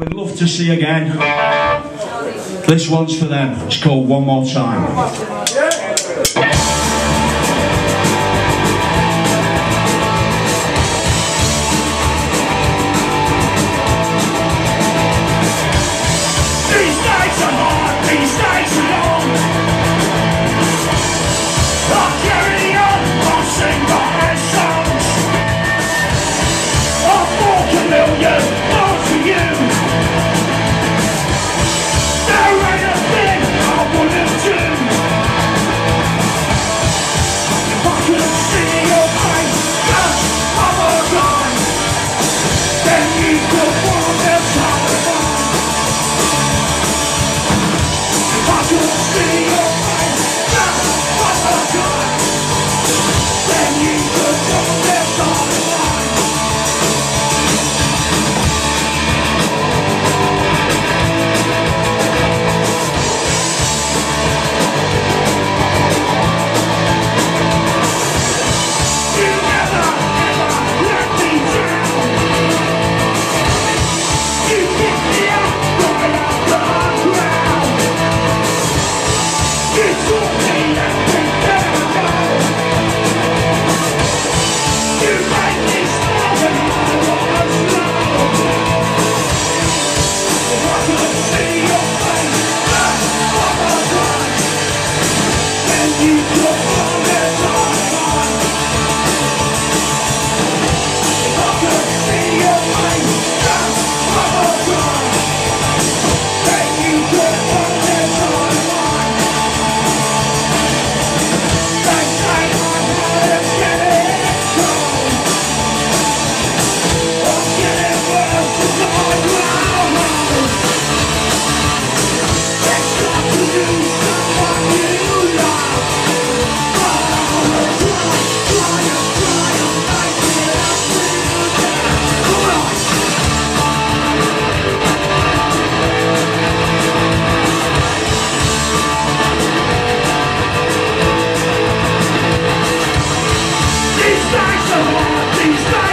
we'd love to see again. This one's for them. It's called One More Time. Please